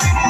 Thank